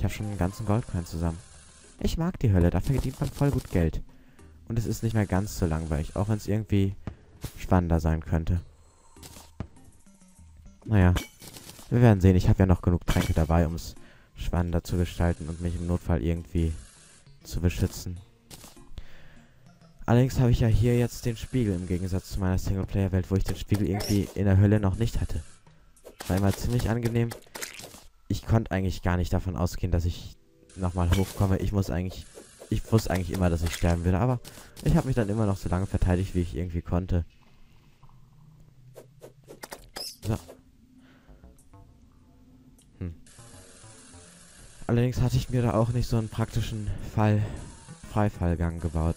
Ich habe schon einen ganzen Goldcoin zusammen. Ich mag die Hölle, da verdient man voll gut Geld. Und es ist nicht mehr ganz so langweilig, auch wenn es irgendwie spannender sein könnte. Naja, wir werden sehen. Ich habe ja noch genug Tränke dabei, um es spannender zu gestalten und mich im Notfall irgendwie zu beschützen. Allerdings habe ich ja hier jetzt den Spiegel im Gegensatz zu meiner Singleplayer-Welt, wo ich den Spiegel irgendwie in der Hölle noch nicht hatte. War immer ziemlich angenehm. Ich konnte eigentlich gar nicht davon ausgehen, dass ich nochmal hochkomme. Ich muss eigentlich... Ich wusste eigentlich immer, dass ich sterben würde, aber ich habe mich dann immer noch so lange verteidigt, wie ich irgendwie konnte. So. Hm. Allerdings hatte ich mir da auch nicht so einen praktischen Fall, Freifallgang gebaut.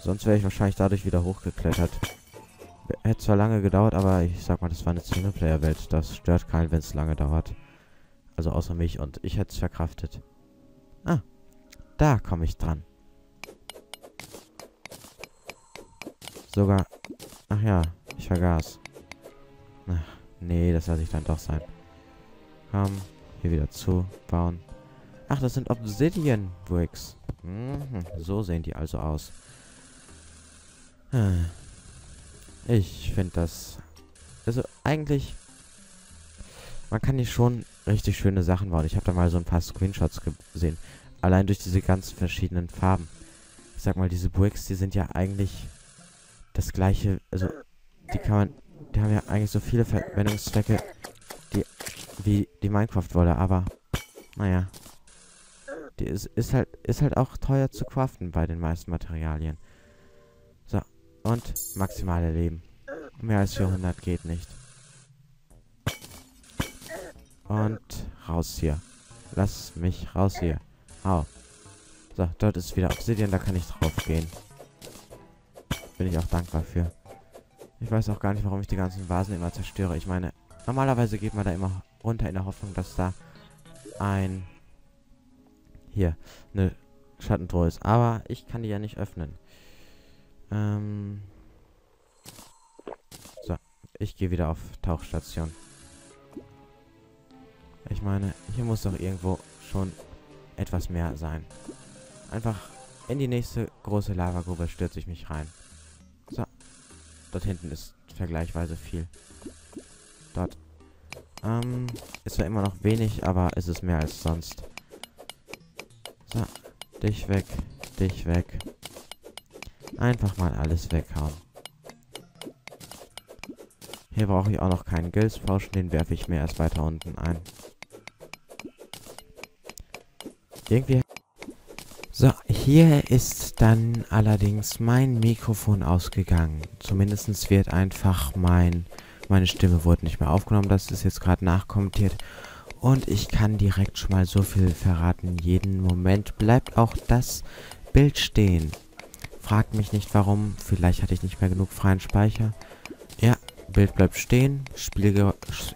Sonst wäre ich wahrscheinlich dadurch wieder hochgeklettert. Hätte zwar lange gedauert, aber ich sag mal, das war eine Singleplayer-Welt. Das stört keinen, wenn es lange dauert. Also außer mich und ich hätte es verkraftet. Ah, da komme ich dran. Sogar... Ach ja, ich vergaß. Ach, nee, das lasse ich dann doch sein. Komm, hier wieder zu, bauen. Ach, das sind Obsidian Bricks. Mhm, so sehen die also aus. Hm. Ich finde das... Also eigentlich... Man kann hier schon richtig schöne Sachen bauen. Ich habe da mal so ein paar Screenshots gesehen. Allein durch diese ganzen verschiedenen Farben. Ich sag mal, diese Bricks, die sind ja eigentlich das gleiche... Also, die kann man... Die haben ja eigentlich so viele Verwendungszwecke, die, wie die Minecraft-Wolle, aber... Naja. Die ist, ist halt ist halt auch teuer zu craften bei den meisten Materialien. Und maximale Leben. Mehr als 400 geht nicht. Und raus hier. Lass mich raus hier. Hau. So, dort ist wieder Obsidian, da kann ich drauf gehen. Bin ich auch dankbar für. Ich weiß auch gar nicht, warum ich die ganzen Vasen immer zerstöre. Ich meine, normalerweise geht man da immer runter in der Hoffnung, dass da ein... Hier, eine Schattentruhe ist. Aber ich kann die ja nicht öffnen. Ähm so, ich gehe wieder auf Tauchstation. Ich meine, hier muss doch irgendwo schon etwas mehr sein. Einfach in die nächste große Lavagrube stürze ich mich rein. So. Dort hinten ist vergleichsweise viel. Dort. Ähm, ist zwar immer noch wenig, aber ist es mehr als sonst. So. Dich weg. Dich weg. Einfach mal alles weghauen. Hier brauche ich auch noch keinen Gills-Pauschen, den werfe ich mir erst weiter unten ein. Irgendwie... So, hier ist dann allerdings mein Mikrofon ausgegangen. Zumindest wird einfach mein... Meine Stimme wurde nicht mehr aufgenommen, das ist jetzt gerade nachkommentiert. Und ich kann direkt schon mal so viel verraten. Jeden Moment bleibt auch das Bild stehen. Fragt mich nicht warum. Vielleicht hatte ich nicht mehr genug freien Speicher. Ja, Bild bleibt stehen. Spiel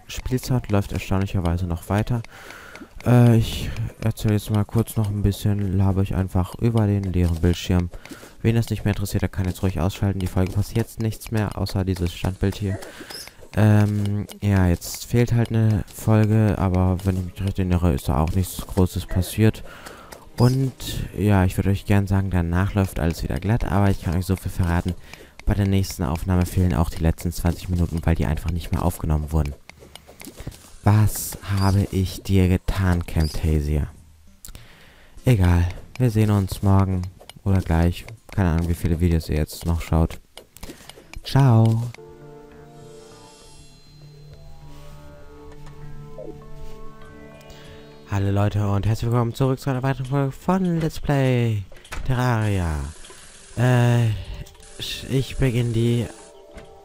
Spielzeit läuft erstaunlicherweise noch weiter. Äh, ich erzähle jetzt mal kurz noch ein bisschen, labe ich einfach über den leeren Bildschirm. Wen das nicht mehr interessiert, der kann jetzt ruhig ausschalten. Die Folge passiert jetzt nichts mehr, außer dieses Standbild hier. Ähm, ja, jetzt fehlt halt eine Folge, aber wenn ich mich recht erinnere, ist da auch nichts Großes passiert. Und ja, ich würde euch gern sagen, danach läuft alles wieder glatt, aber ich kann euch so viel verraten. Bei der nächsten Aufnahme fehlen auch die letzten 20 Minuten, weil die einfach nicht mehr aufgenommen wurden. Was habe ich dir getan, Camtasia? Egal, wir sehen uns morgen oder gleich. Keine Ahnung, wie viele Videos ihr jetzt noch schaut. Ciao. Hallo Leute und herzlich willkommen zurück zu einer weiteren Folge von Let's Play Terraria. Äh, ich beginne die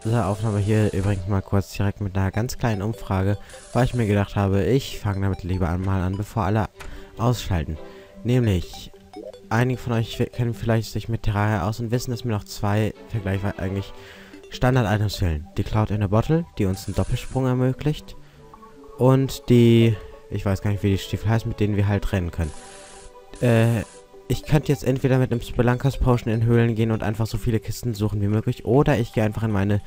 Aufnahme hier übrigens mal kurz direkt mit einer ganz kleinen Umfrage, weil ich mir gedacht habe, ich fange damit lieber einmal an, bevor alle ausschalten. Nämlich, einige von euch kennen vielleicht sich mit Terraria aus und wissen, dass mir noch zwei vergleichsweise eigentlich Standard-Items fehlen. Die Cloud in a Bottle, die uns einen Doppelsprung ermöglicht und die ich weiß gar nicht, wie die Stiefel heißen, mit denen wir halt rennen können. Äh, ich könnte jetzt entweder mit einem Spelankas Potion in Höhlen gehen und einfach so viele Kisten suchen wie möglich, oder ich gehe einfach in meine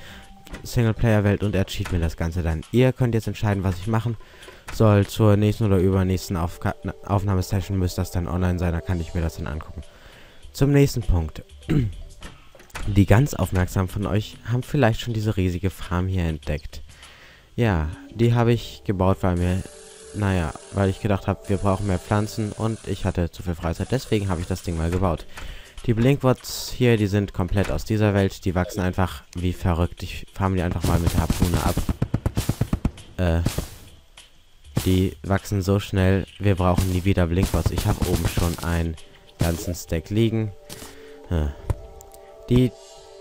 Singleplayer-Welt und ercheat mir das Ganze dann. Ihr könnt jetzt entscheiden, was ich machen soll zur nächsten oder übernächsten Aufka Aufnahmesession müsste das dann online sein, da kann ich mir das dann angucken. Zum nächsten Punkt. Die ganz aufmerksamen von euch haben vielleicht schon diese riesige Farm hier entdeckt. Ja, die habe ich gebaut, weil mir, naja, weil ich gedacht habe, wir brauchen mehr Pflanzen und ich hatte zu viel Freizeit. Deswegen habe ich das Ding mal gebaut. Die Blinkwots hier, die sind komplett aus dieser Welt. Die wachsen einfach wie verrückt. Ich farme die einfach mal mit der Harpune ab. Äh, die wachsen so schnell, wir brauchen nie wieder Blinkwots. Ich habe oben schon einen ganzen Stack liegen. Äh. Die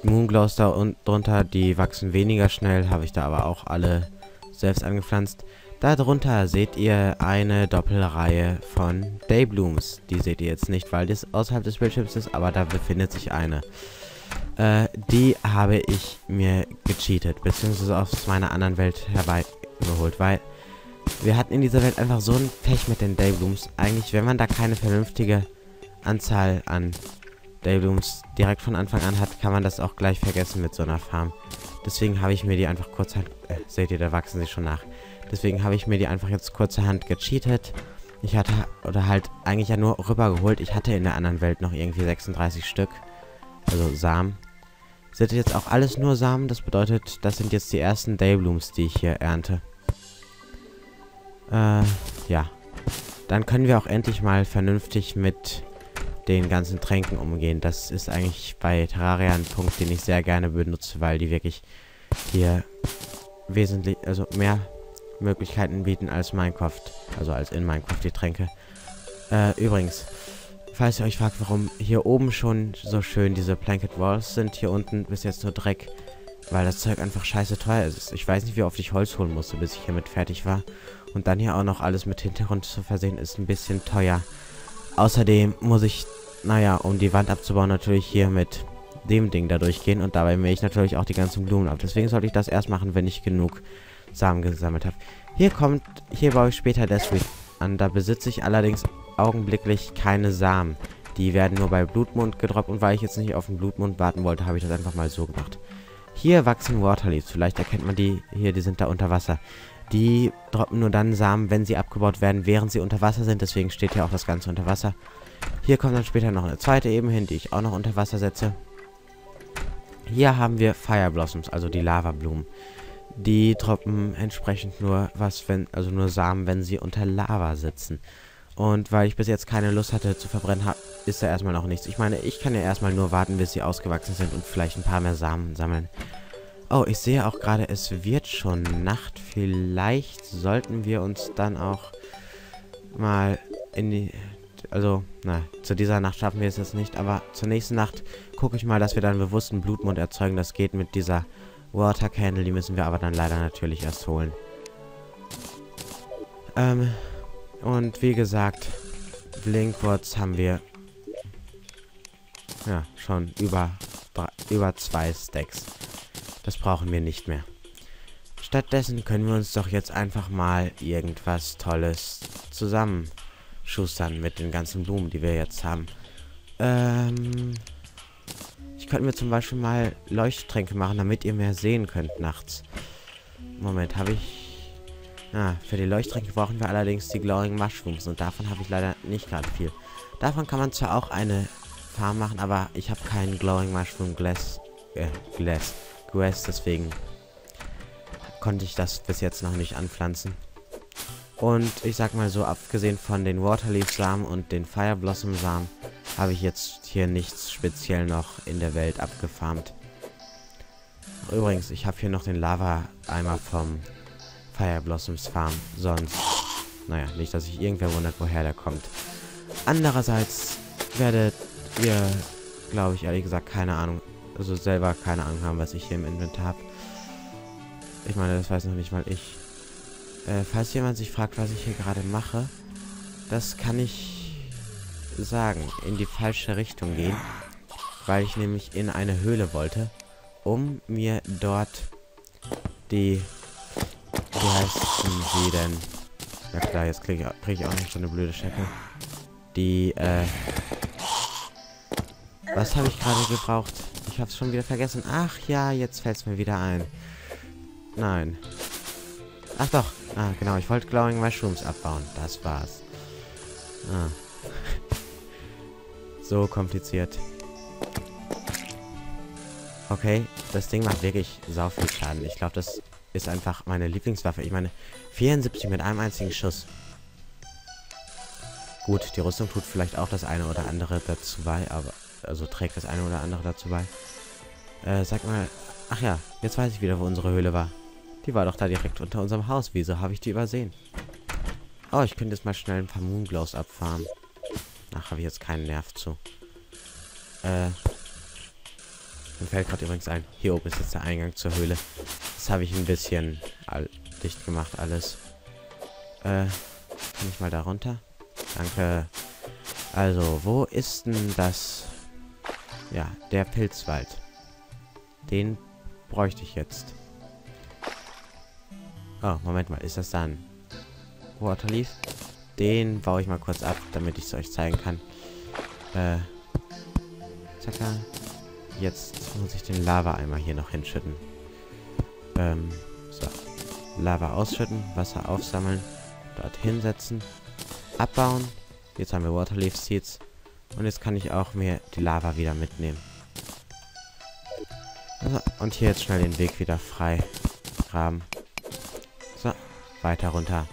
Moonglows da und drunter, die wachsen weniger schnell, habe ich da aber auch alle selbst angepflanzt. Darunter seht ihr eine Doppelreihe von Dayblooms. Die seht ihr jetzt nicht, weil das außerhalb des Bildschirms ist, aber da befindet sich eine. Äh, die habe ich mir gecheatet, beziehungsweise aus meiner anderen Welt herbeigeholt, weil wir hatten in dieser Welt einfach so ein Pech mit den Dayblooms. Eigentlich, wenn man da keine vernünftige Anzahl an Dayblooms direkt von Anfang an hat, kann man das auch gleich vergessen mit so einer Farm. Deswegen habe ich mir die einfach kurzerhand... Äh, seht ihr, da wachsen sie schon nach. Deswegen habe ich mir die einfach jetzt kurzerhand gecheatet. Ich hatte, oder halt eigentlich ja nur rübergeholt. Ich hatte in der anderen Welt noch irgendwie 36 Stück. Also Samen. Sind jetzt auch alles nur Samen. Das bedeutet, das sind jetzt die ersten Dayblooms, die ich hier ernte. Äh, ja. Dann können wir auch endlich mal vernünftig mit den ganzen Tränken umgehen. Das ist eigentlich bei Terraria ein Punkt, den ich sehr gerne benutze, weil die wirklich hier wesentlich, also mehr Möglichkeiten bieten als Minecraft. Also als in Minecraft die Tränke. Äh, übrigens, falls ihr euch fragt, warum hier oben schon so schön diese Blanket Walls sind, hier unten bis jetzt nur Dreck. Weil das Zeug einfach scheiße teuer ist. Ich weiß nicht, wie oft ich Holz holen musste, bis ich hiermit fertig war. Und dann hier auch noch alles mit Hintergrund zu versehen, ist ein bisschen teuer. Außerdem muss ich, naja, um die Wand abzubauen, natürlich hier mit dem Ding da durchgehen. Und dabei mähe ich natürlich auch die ganzen Blumen ab. Deswegen sollte ich das erst machen, wenn ich genug Samen gesammelt habe. Hier kommt, hier baue ich später Deathweed an. Da besitze ich allerdings augenblicklich keine Samen. Die werden nur bei Blutmond gedroppt. Und weil ich jetzt nicht auf den Blutmond warten wollte, habe ich das einfach mal so gemacht. Hier wachsen Waterleaves. Vielleicht erkennt man die hier, die sind da unter Wasser. Die droppen nur dann Samen, wenn sie abgebaut werden, während sie unter Wasser sind. Deswegen steht hier auch das Ganze unter Wasser. Hier kommt dann später noch eine zweite Ebene hin, die ich auch noch unter Wasser setze. Hier haben wir Fire Blossoms, also die Lavablumen. Die droppen entsprechend nur was, wenn, also nur Samen, wenn sie unter Lava sitzen. Und weil ich bis jetzt keine Lust hatte zu verbrennen, ist da erstmal noch nichts. Ich meine, ich kann ja erstmal nur warten, bis sie ausgewachsen sind und vielleicht ein paar mehr Samen sammeln. Oh, ich sehe auch gerade, es wird schon Nacht. Vielleicht sollten wir uns dann auch mal in die... Also, na, zu dieser Nacht schaffen wir es jetzt nicht. Aber zur nächsten Nacht gucke ich mal, dass wir dann bewussten Blutmond erzeugen. Das geht mit dieser Water Candle. Die müssen wir aber dann leider natürlich erst holen. Ähm, und wie gesagt, Blinkworts haben wir ja schon über, über zwei Stacks. Das brauchen wir nicht mehr. Stattdessen können wir uns doch jetzt einfach mal irgendwas Tolles zusammenschustern mit den ganzen Blumen, die wir jetzt haben. Ähm, ich könnte mir zum Beispiel mal Leuchttränke machen, damit ihr mehr sehen könnt nachts. Moment, habe ich... Ah, für die Leuchttränke brauchen wir allerdings die Glowing Mushrooms und davon habe ich leider nicht gerade viel. Davon kann man zwar auch eine Farm machen, aber ich habe keinen Glowing Mushroom Glass... Äh, Glass... Grass, deswegen konnte ich das bis jetzt noch nicht anpflanzen. Und ich sag mal so, abgesehen von den Waterleaf-Samen und den Fire Blossom-Samen, habe ich jetzt hier nichts speziell noch in der Welt abgefarmt. Übrigens, ich habe hier noch den Lava-Eimer vom Fire Blossoms Farm. Sonst, naja, nicht, dass sich irgendwer wundert, woher der kommt. Andererseits werdet ihr, glaube ich, ehrlich gesagt, keine Ahnung, also selber keine Ahnung haben, was ich hier im Inventar habe. Ich meine, das weiß noch nicht mal ich. Äh, falls jemand sich fragt, was ich hier gerade mache, das kann ich sagen, in die falsche Richtung gehen, weil ich nämlich in eine Höhle wollte, um mir dort die, wie heißen sie denn? Ja klar, jetzt kriege ich, krieg ich auch noch so eine blöde Schecke. Die, äh, was habe ich gerade gebraucht? Ich habe es schon wieder vergessen. Ach ja, jetzt fällt es mir wieder ein. Nein. Ach doch. Ah, genau. Ich wollte Glowing Mushrooms abbauen. Das war's. Ah. So kompliziert. Okay, das Ding macht wirklich sau viel Schaden. Ich glaube, das ist einfach meine Lieblingswaffe. Ich meine, 74 mit einem einzigen Schuss. Gut, die Rüstung tut vielleicht auch das eine oder andere dazu bei, aber also trägt das eine oder andere dazu bei. Äh, sag mal, ach ja, jetzt weiß ich wieder, wo unsere Höhle war. Die war doch da direkt unter unserem Haus. Wieso habe ich die übersehen? Oh, ich könnte jetzt mal schnell ein paar Moonglows abfahren. Ach, habe ich jetzt keinen Nerv zu. Äh, mir fällt gerade übrigens ein, hier oben ist jetzt der Eingang zur Höhle. Das habe ich ein bisschen dicht gemacht, alles. Äh, kann ich mal da runter? Danke. Also, wo ist denn das? Ja, der Pilzwald. Den bräuchte ich jetzt. Oh, Moment mal. Ist das dann Waterleaf? Den baue ich mal kurz ab, damit ich es euch zeigen kann. Äh, zacka. Jetzt muss ich den Lava-Eimer hier noch hinschütten. Ähm, so. Lava ausschütten, Wasser aufsammeln, dort hinsetzen, abbauen. Jetzt haben wir Waterleaf Seeds. Und jetzt kann ich auch mir die Lava wieder mitnehmen. Also, und hier jetzt schnell den Weg wieder frei graben. So, weiter runter.